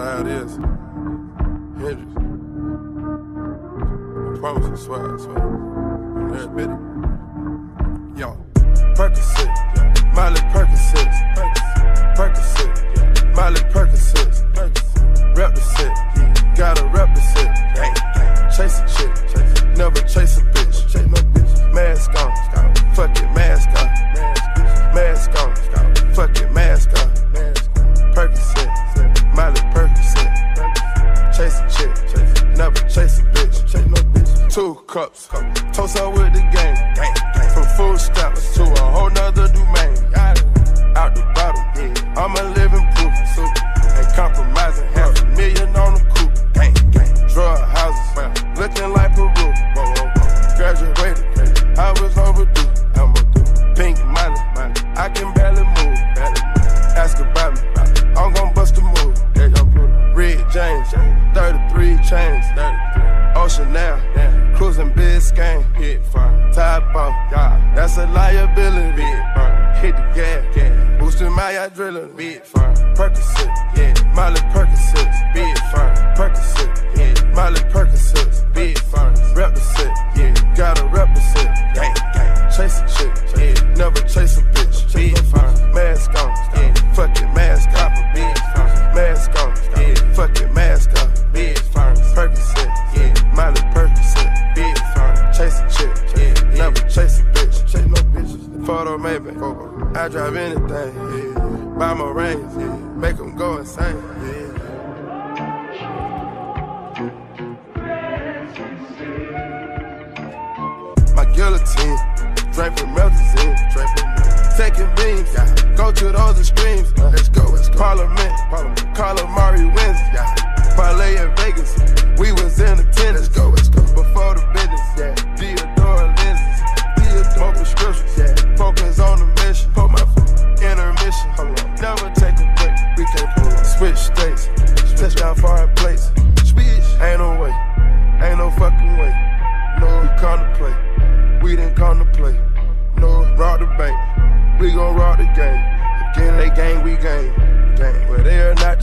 loud is? Hendrix. I promise, I swear, I swear. That bitch. two cups. Toast up with the game. From food stamps to a whole nother domain. pump. That's a liability. Big. Hit the gas. Boosting my adrenaline. Big firm. Percocet. Yeah. Molly Percocet. Big firm. Percocet. Yeah. Molly Percocet. I drive anything, yeah. buy my range, yeah. make them go insane. Yeah. My guillotine, drink from Melchizedek, taking beans, go to those extremes. No, rock the bank. We gon' rock the game. Again, they gang, we gang. Gang, but they are not